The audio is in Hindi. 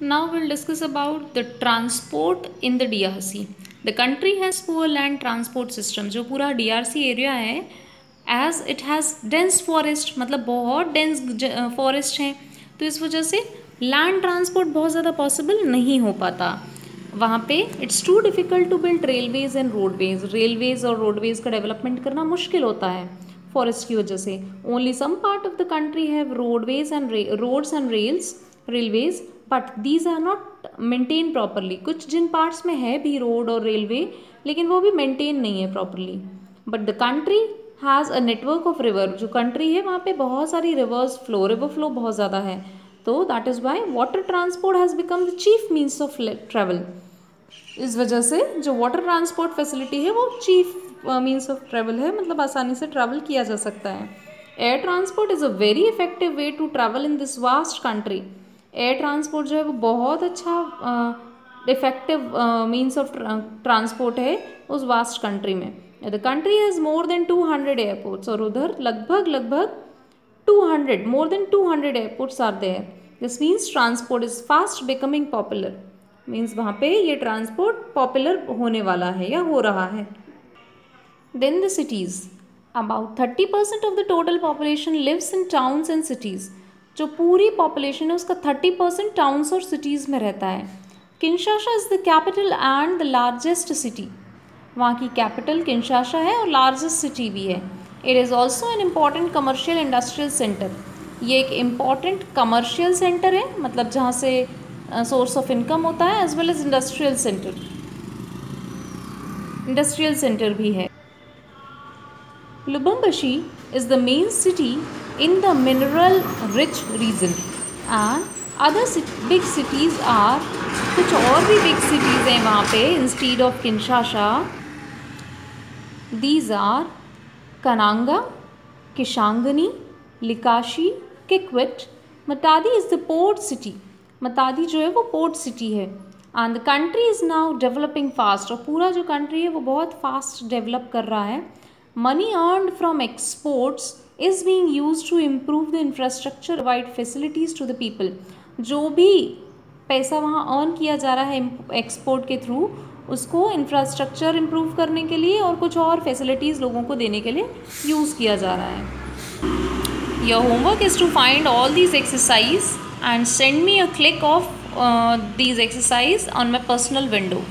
Now we'll discuss about the transport in the DRC. The country has poor land transport system, जो पूरा DRC एरिया है as it has dense forest मतलब बहुत डेंस फॉरेस्ट हैं तो इस वजह से लैंड ट्रांसपोर्ट बहुत ज़्यादा पॉसिबल नहीं हो पाता। वहाँ पे it's too difficult to build railways and roadways railways और रोडवेज़ का डेवलपमेंट करना मुश्किल होता है फॉरेस्ट की वजह से। Only some part of the country have roadways and roads and rails railways but these are not maintain properly कुछ जिन पार्ट्स में है भी रोड और रेलवे लेकिन वो भी मेंटेन नहीं है properly but the country has a network of river जो कंट्री है, वहाँ पे बहुत सारी रिवर्स फ्लो रिवर फ्लो बहुत ज़्यादा है. तो that is why water transport has become the chief means of travel इस वजह से जो वाटर ट्रांसपोर्ट फैसिलिटी है, वो चीफ मीन्स ऑफ़ ट्रेवल है. मतलब आसानी से ट्रैवल किया जा सकता है. Air transport is a very effective way to travel in this vast country air transport जो है वो बहुत अच्छा इफ़ेक्टिव मीन्स ऑफ़ ट्रांसपोर्ट है उस वास्ट कंट्री में। The country has more than two hundred airports और उधर लगभग लगभग two hundred more than two hundred airports are there this means transport is fast becoming popular means वहाँ पे ये ट्रांसपोर्ट पॉपुलर होने वाला है या हो रहा है। Then the cities about thirty percent of the total population lives in towns and cities जो पूरी पॉपुलेशन है, उसका थर्टी परसेंट टाउन्स और सिटीज़ में रहता है। Kinshasa is the capital and the largest city वहाँ की कैपिटल किन्शाशा है और लार्जेस्ट सिटी भी है। It is also an important commercial industrial centre ये एक इंपॉर्टेंट कमर्शियल सेंटर है मतलब जहाँ से सोर्स ऑफ़ इनकम होता है as well as industrial centre industrial centre भी है। Lubumbashi is the main city in the mineral rich region. And other big cities are, कुछ और भी बिग सिटीज़ हैं वहाँ पे instead of Kinshasa these are Kananga Kisangani Likasi Kikwit Matadi is the port city Matadi जो है वो पोर्ट सिटी है. And the country is now developing fast और पूरा जो कंट्री है वो बहुत फास्ट डेवलप कर रहा है. Money earned from exports is being used to improve the infrastructure provide facilities to the people जो भी पैसा वहाँ अर्न किया जा रहा है एक्सपोर्ट के थ्रू उसको इंफ्रास्ट्रक्चर इम्प्रूव करने के लिए और कुछ और फैसिलिटीज़ लोगों को देने के लिए यूज़ किया जा रहा है। Your homework is to find all these exercise and send me a click of these exercise on my personal window